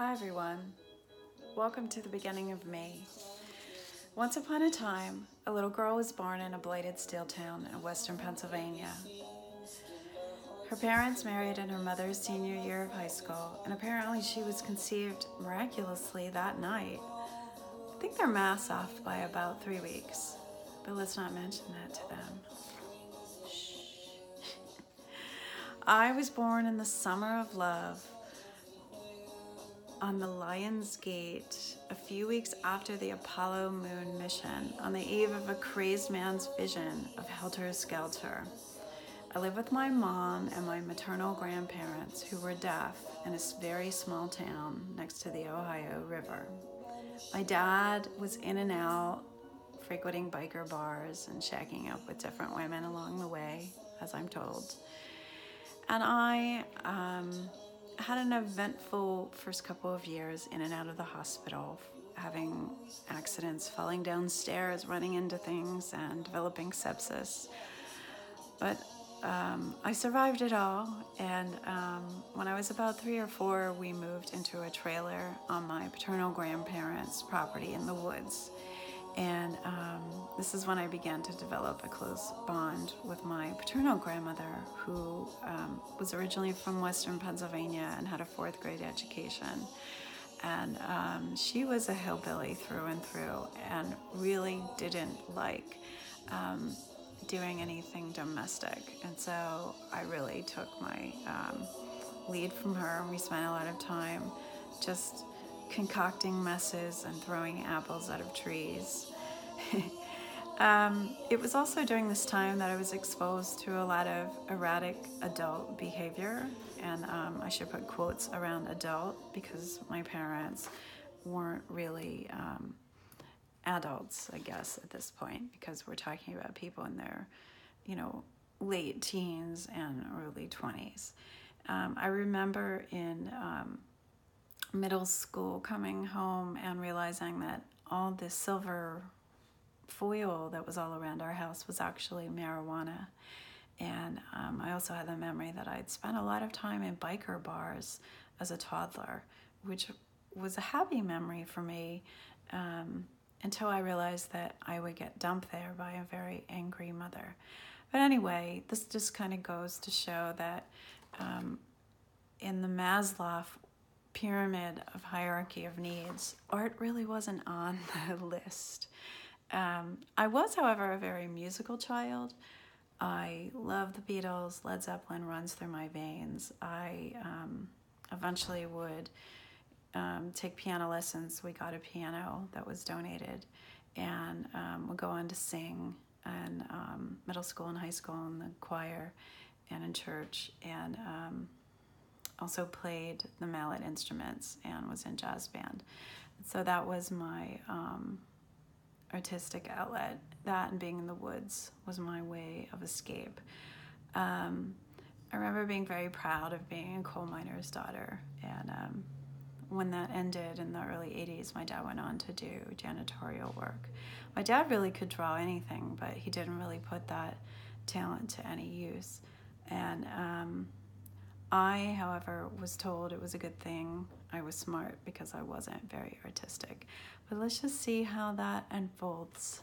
Hi everyone. Welcome to the beginning of May. Once upon a time, a little girl was born in a blighted steel town in western Pennsylvania. Her parents married in her mother's senior year of high school, and apparently she was conceived miraculously that night. I think they're mass off by about three weeks, but let's not mention that to them. I was born in the summer of love on the Lion's Gate a few weeks after the Apollo moon mission on the eve of a crazed man's vision of Helter Skelter. I live with my mom and my maternal grandparents who were deaf in a very small town next to the Ohio River. My dad was in and out, frequenting biker bars and shacking up with different women along the way, as I'm told. And I um, had an eventful first couple of years in and out of the hospital, having accidents, falling downstairs, running into things, and developing sepsis. But um, I survived it all, and um, when I was about three or four, we moved into a trailer on my paternal grandparents' property in the woods. And um, this is when I began to develop a close bond with my paternal grandmother, who um, was originally from Western Pennsylvania and had a fourth grade education. And um, she was a hillbilly through and through and really didn't like um, doing anything domestic. And so I really took my um, lead from her, and we spent a lot of time just concocting messes and throwing apples out of trees. um, it was also during this time that I was exposed to a lot of erratic adult behavior, and um, I should put quotes around adult because my parents weren't really um, adults, I guess, at this point, because we're talking about people in their, you know, late teens and early 20s. Um, I remember in um, middle school coming home and realizing that all this silver foil that was all around our house was actually marijuana. And um, I also had the memory that I'd spent a lot of time in biker bars as a toddler, which was a happy memory for me um, until I realized that I would get dumped there by a very angry mother. But anyway, this just kind of goes to show that um, in the Maslow pyramid of hierarchy of needs, art really wasn't on the list. Um, I was, however, a very musical child. I love the Beatles. Led Zeppelin runs through my veins. I um, eventually would um, take piano lessons. We got a piano that was donated and um, would go on to sing in um, middle school and high school in the choir and in church. And um, also played the mallet instruments and was in jazz band. So that was my um, artistic outlet. That and being in the woods was my way of escape. Um, I remember being very proud of being a coal miner's daughter. And um, when that ended in the early 80s, my dad went on to do janitorial work. My dad really could draw anything, but he didn't really put that talent to any use. And um, I, however, was told it was a good thing I was smart because I wasn't very artistic. But let's just see how that unfolds.